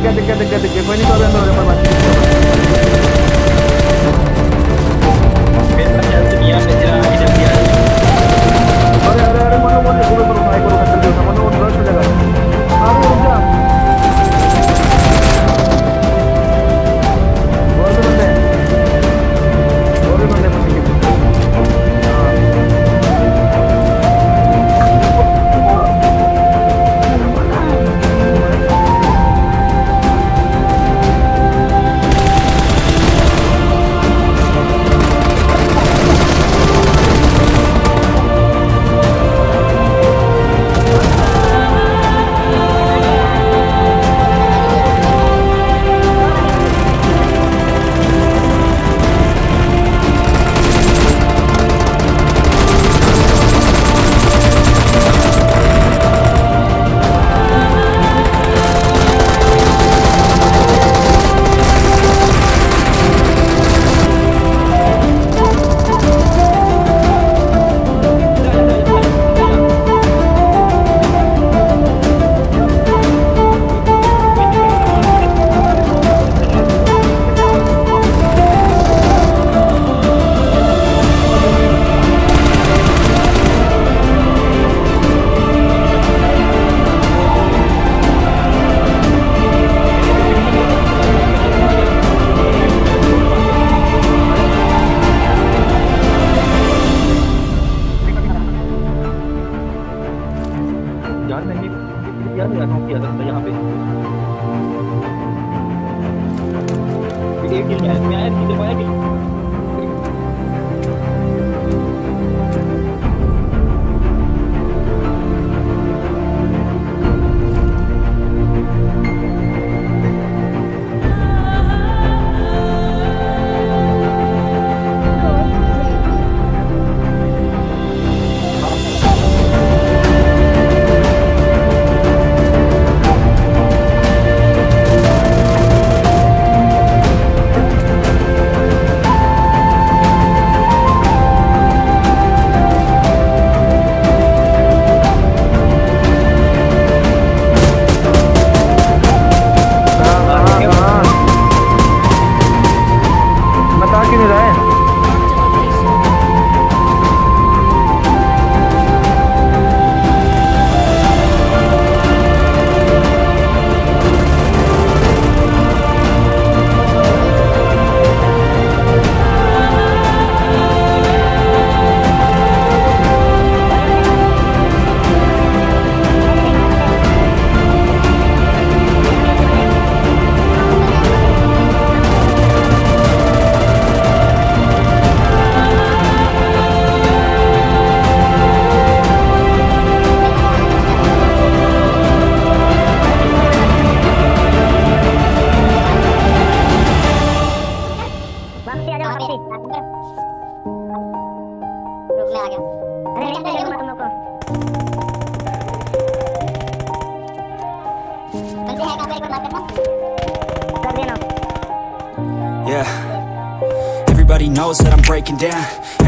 Quédate, quédate, quédate, que Juanito hablando de más. यार मैं भी यार हूँ किया था यहाँ पे एक दिन आया मैं आया कि जब कि Everybody knows that I'm breaking down.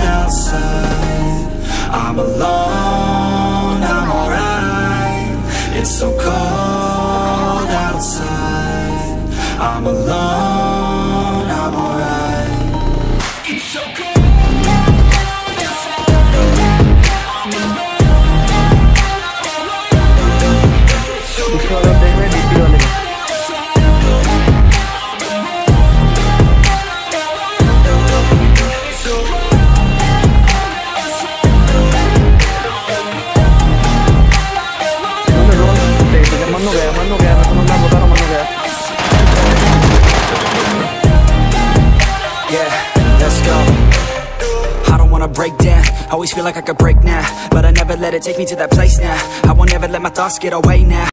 outside. I'm alone, I don't wanna break down. Always feel like I could break now, but I never let it take me to that place now. I won't ever let my thoughts get away now.